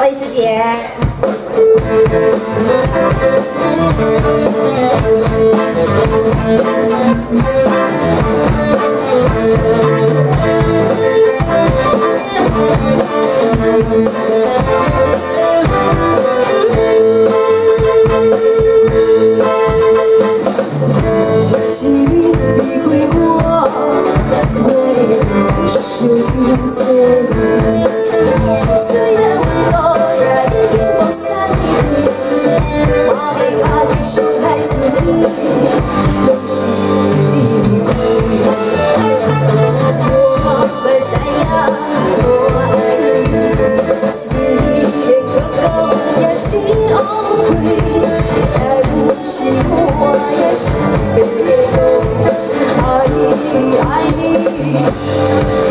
喂师姐。Yeah.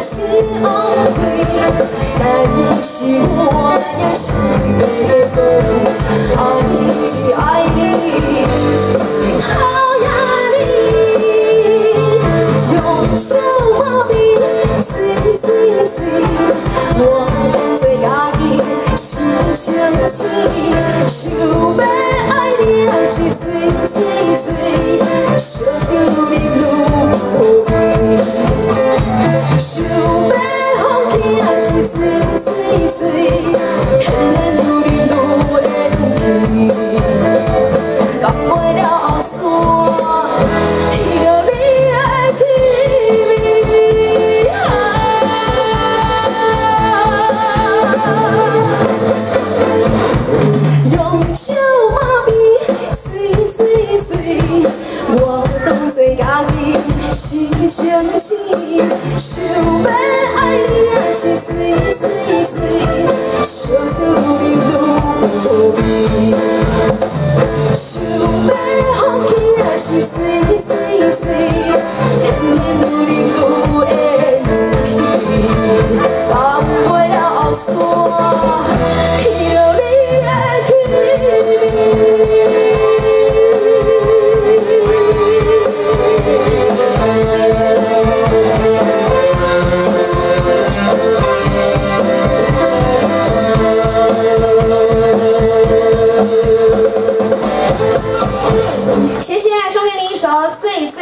是后悔，但是我也是要愤。爱你是爱你，讨厌你，用什么病？自己自，我最压抑，是情绪，想要。是问爱你呀，是一次一次一。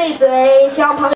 闭嘴，希望旁。